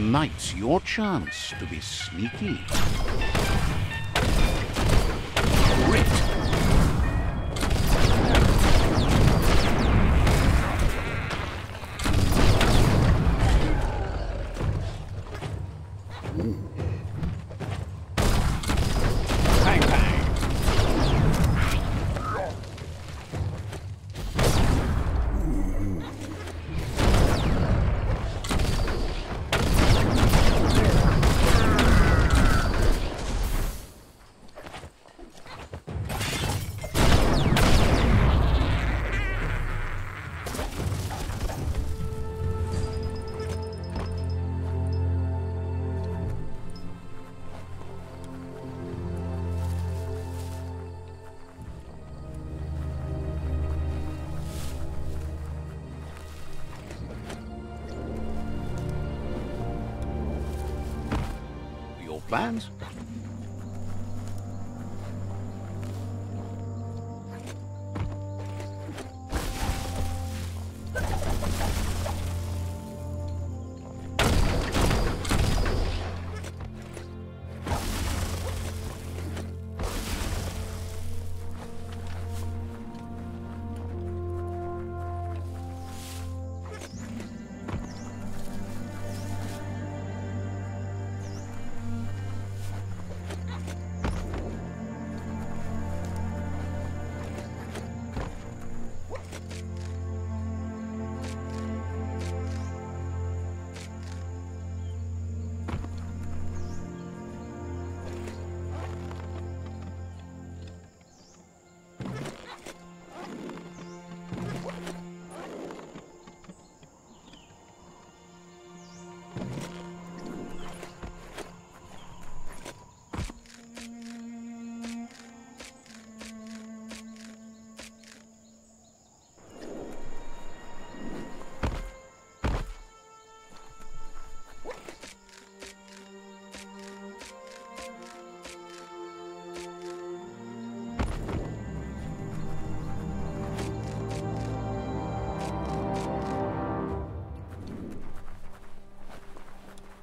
Tonight's your chance to be sneaky. Plans?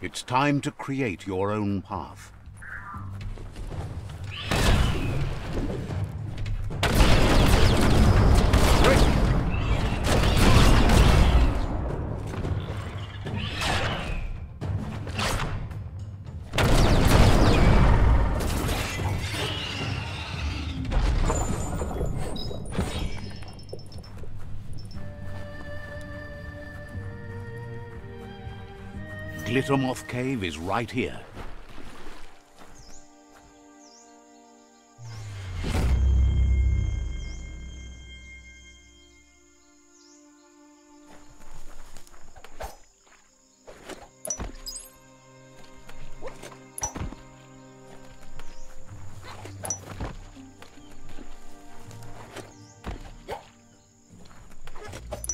It's time to create your own path. Glittermoth Cave is right here.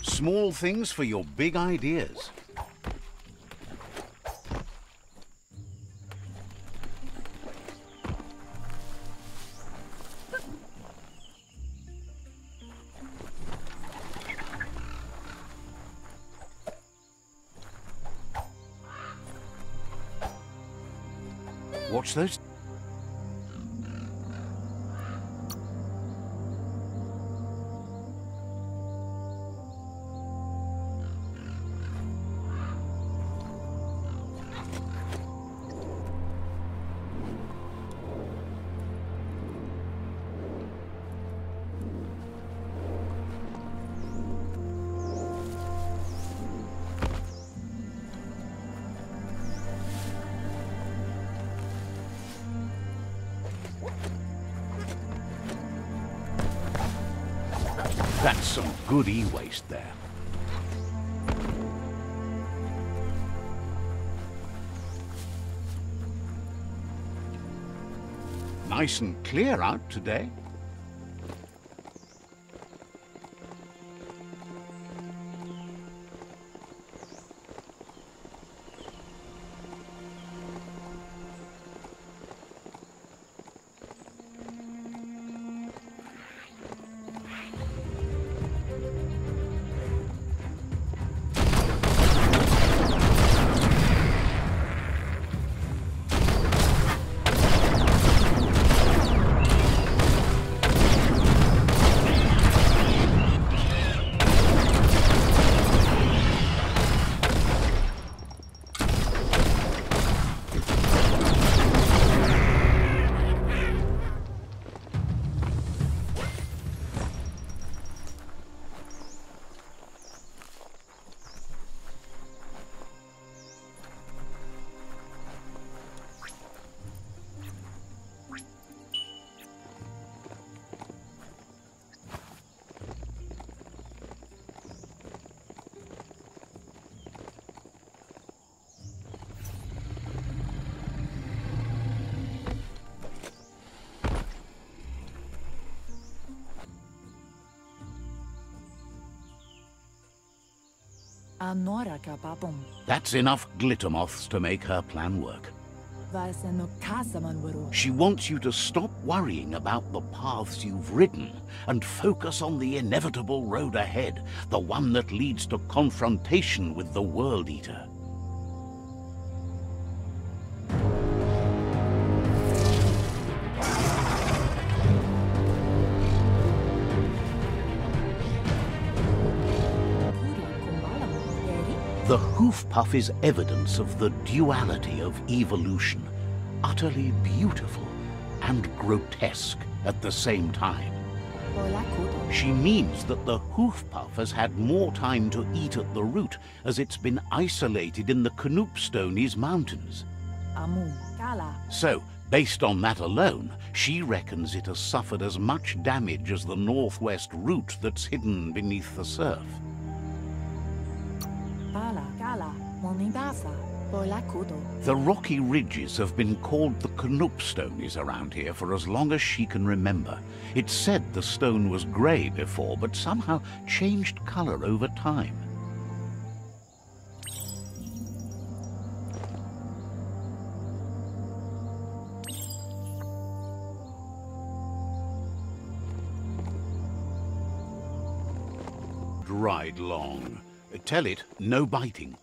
Small things for your big ideas. Those. That's some good e-waste there. Nice and clear out today. That's enough glitter moths to make her plan work. Vaseno kasaman wuru. She wants you to stop worrying about the paths you've ridden and focus on the inevitable road ahead, the one that leads to confrontation with the World Eater. Hoof puff is evidence of the duality of evolution, utterly beautiful and grotesque at the same time. She means that the hoof puff has had more time to eat at the root as it's been isolated in the Knoopstonies mountains. So, based on that alone, she reckons it has suffered as much damage as the northwest root that's hidden beneath the surf. The rocky ridges have been called the Knoopstonies around here for as long as she can remember. It's said the stone was grey before, but somehow changed colour over time. Ride long. Tell it, no biting.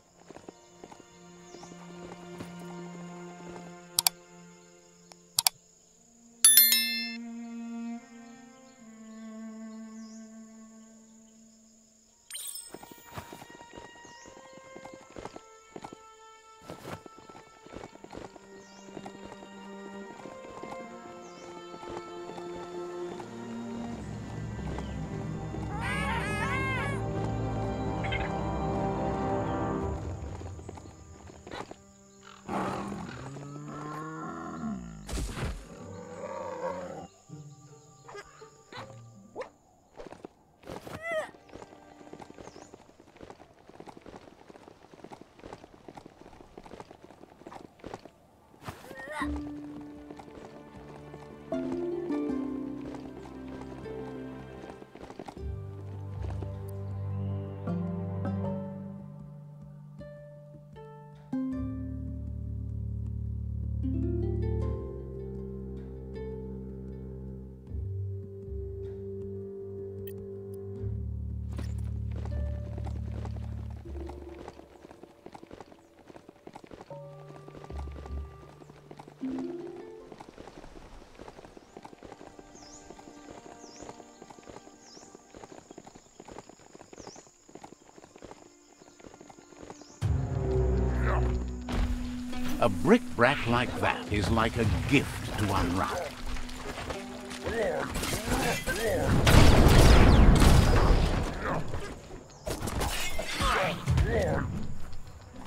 A brick-brack like that is like a gift to unwrap.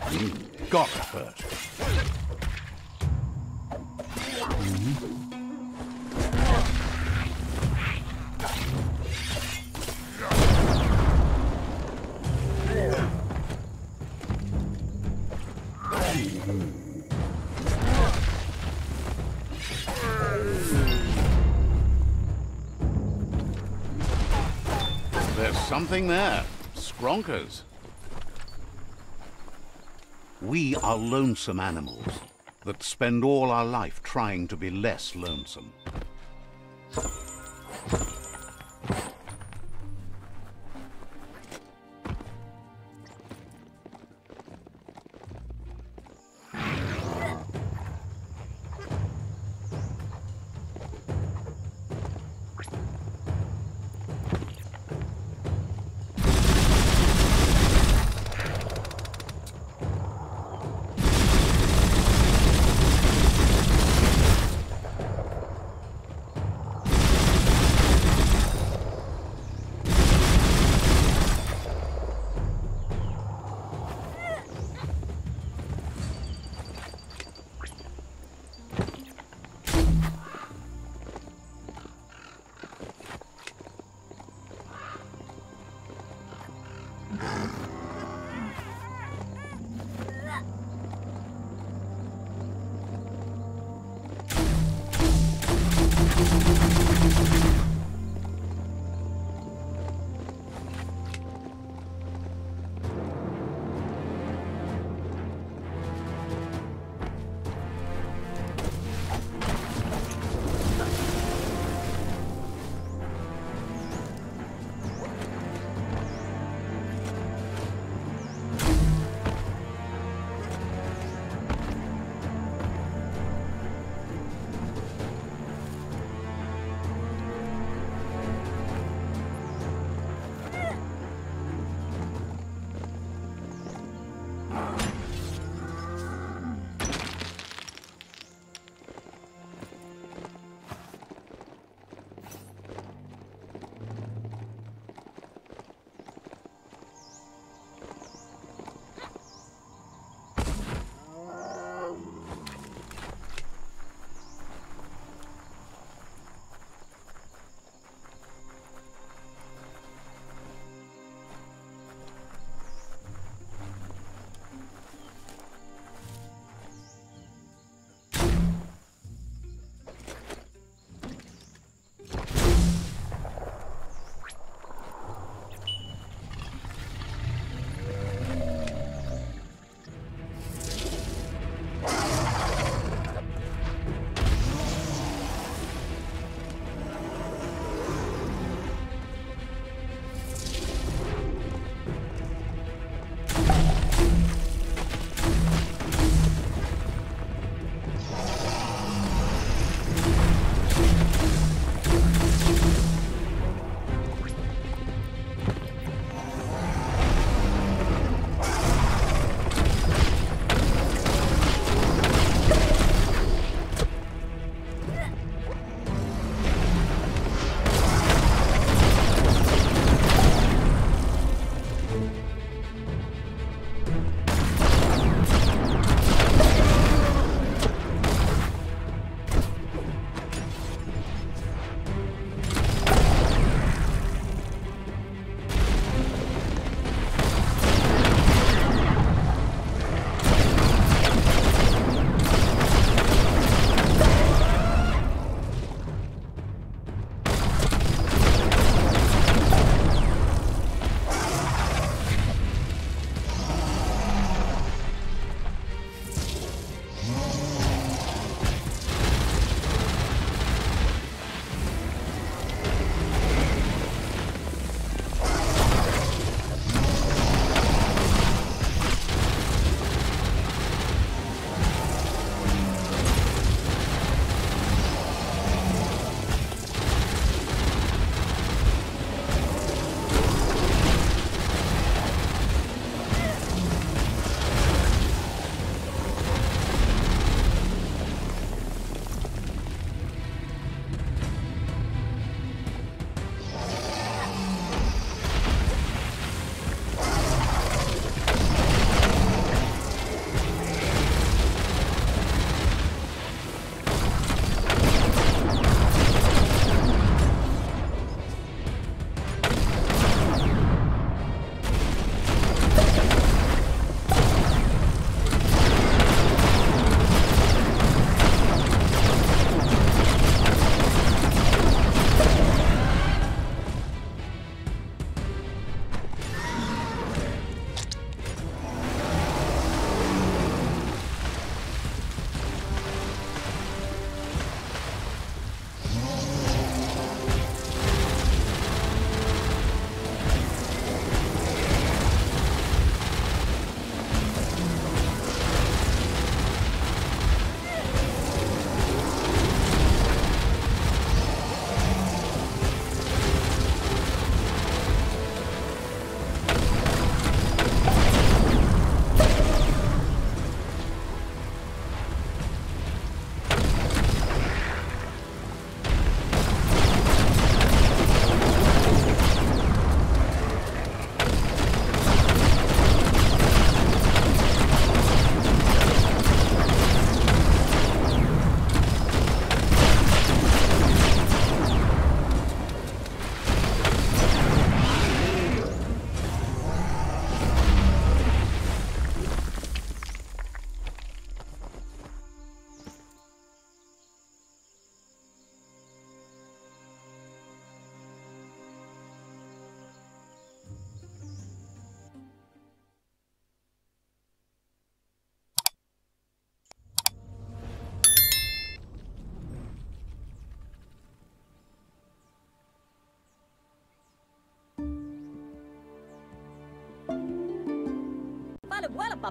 Mm, got the hurt. There's something there. Skronkers. We are lonesome animals that spend all our life trying to be less lonesome.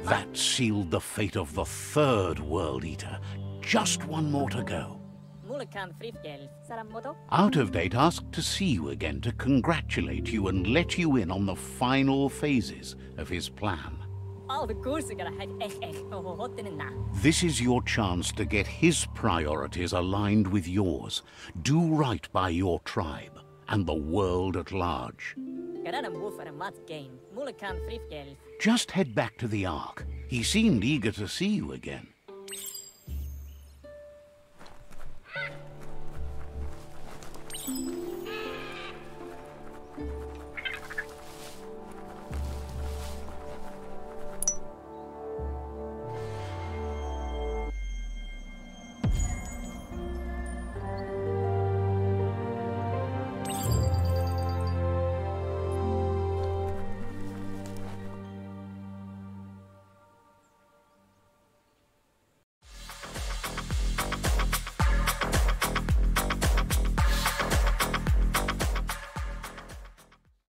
That sealed the fate of the third World Eater. Just one more to go. Out of Date asked to see you again to congratulate you and let you in on the final phases of his plan. This is your chance to get his priorities aligned with yours. Do right by your tribe and the world at large. Just head back to the Ark. He seemed eager to see you again.